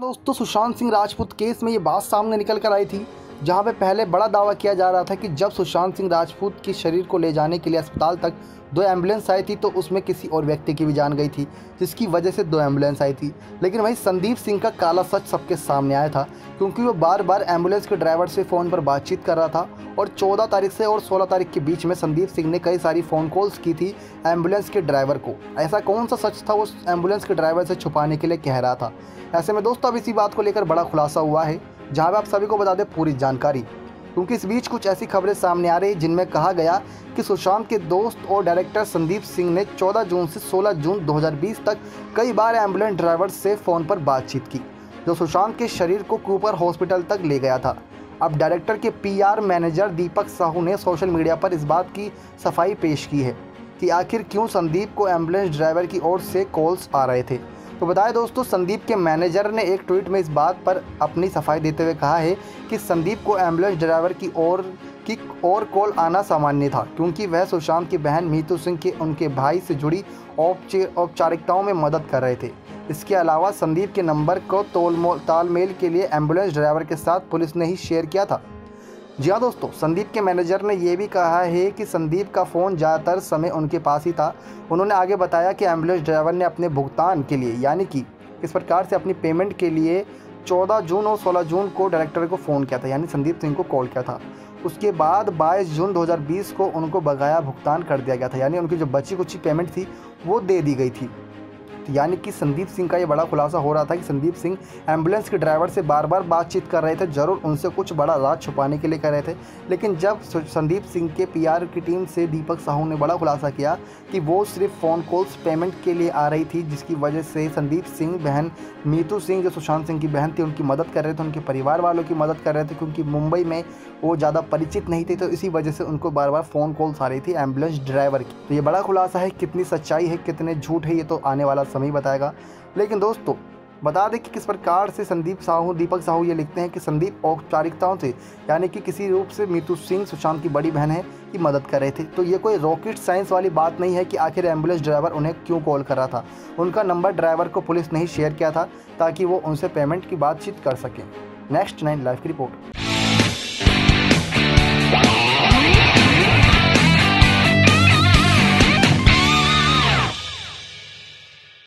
दोस्तों सुशांत सिंह राजपूत केस में ये बात सामने निकल कर आई थी। जहाँ पे पहले बड़ा दावा किया जा रहा था कि जब सुशांत सिंह राजपूत के शरीर को ले जाने के लिए अस्पताल तक दो एंबुलेंस आई थी तो उसमें किसी और व्यक्ति की भी जान गई थी, जिसकी वजह से दो एंबुलेंस आई थी। लेकिन वहीं संदीप सिंह का काला सच सबके सामने आया था, क्योंकि वो बार बार एंबुलेंस के ड्राइवर से फ़ोन पर बातचीत कर रहा था और 14 तारीख से और 16 तारीख के बीच में संदीप सिंह ने कई सारी फ़ोन कॉल्स की थी एंबुलेंस के ड्राइवर को। ऐसा कौन सा सच था उस एंबुलेंस के ड्राइवर से छुपाने के लिए कह रहा था। ऐसे में दोस्तों, अब इसी बात को लेकर बड़ा खुलासा हुआ है। जहाँ आप सभी को बता दें पूरी जानकारी। क्योंकि इस बीच कुछ ऐसी खबरें सामने आ रही जिनमें कहा गया कि सुशांत के दोस्त और डायरेक्टर संदीप सिंह ने 14 जून से 16 जून 2020 तक कई बार एंबुलेंस ड्राइवर से फ़ोन पर बातचीत की, जो सुशांत के शरीर को कूपर हॉस्पिटल तक ले गया था। अब डायरेक्टर के पीआर मैनेजर दीपक साहू ने सोशल मीडिया पर इस बात की सफ़ाई पेश की है कि आखिर क्यों संदीप को एंबुलेंस ड्राइवर की ओर से कॉल्स आ रहे थे। तो बताया दोस्तों, संदीप के मैनेजर ने एक ट्वीट में इस बात पर अपनी सफ़ाई देते हुए कहा है कि संदीप को एंबुलेंस ड्राइवर की ओर, की और कॉल आना सामान्य था, क्योंकि वह सुशांत की बहन मीतू सिंह के, उनके भाई से जुड़ी औपचारिकताओं में मदद कर रहे थे। इसके अलावा संदीप के नंबर को तोलमोल तालमेल के लिए एंबुलेंस ड्राइवर के साथ पुलिस ने ही शेयर किया था। जी हाँ दोस्तों, संदीप के मैनेजर ने यह भी कहा है कि संदीप का फ़ोन ज़्यादातर समय उनके पास ही था। उन्होंने आगे बताया कि एंबुलेंस ड्राइवर ने अपने भुगतान के लिए, यानी कि इस प्रकार से अपनी पेमेंट के लिए 14 जून और 16 जून को डायरेक्टर को फ़ोन किया था, यानी संदीप सिंह को कॉल किया था। उसके बाद 22 जून 2020 को उनको बकाया भुगतान कर दिया गया था, यानी उनकी जो बची कुछ पेमेंट थी, वो दे दी गई थी। यानी कि संदीप सिंह का ये बड़ा खुलासा हो रहा था कि संदीप सिंह एंबुलेंस के ड्राइवर से बार बार बातचीत कर रहे थे। ज़रूर उनसे कुछ बड़ा राज छुपाने के लिए कर रहे थे। लेकिन जब संदीप सिंह के पीआर की टीम से दीपक साहू ने बड़ा खुलासा किया कि वो सिर्फ़ फ़ोन कॉल्स पेमेंट के लिए आ रही थी, जिसकी वजह से संदीप सिंह बहन मीतू सिंह, जो सुशांत सिंह की बहन थी, उनकी मदद कर रहे थे, उनके परिवार वालों की मदद कर रहे थे, क्योंकि मुंबई में वो ज़्यादा परिचित नहीं थे तो इसी वजह से उनको बार बार फ़ोन कॉल्स आ रही थी एंबुलेंस ड्राइवर की। तो ये बड़ा खुलासा है, कितनी सच्चाई है, कितने झूठ है, ये तो आने वाला समय बताएगा। लेकिन दोस्तों, बता दें कि किस प्रकार से संदीप साहू, दीपक साहू ये लिखते हैं कि संदीप औपचारिकताओं से, यानी कि किसी रूप से मीतू सिंह सुशांत की बड़ी बहन है, की मदद कर रहे थे। तो ये कोई रॉकेट साइंस वाली बात नहीं है कि आखिर एंबुलेंस ड्राइवर उन्हें क्यों कॉल कर रहा था। उनका नंबर ड्राइवर को पुलिस ने ही शेयर किया था, ताकि वो उनसे पेमेंट की बातचीत कर सकें। नेक्स्ट नाइन लाइफ की रिपोर्ट।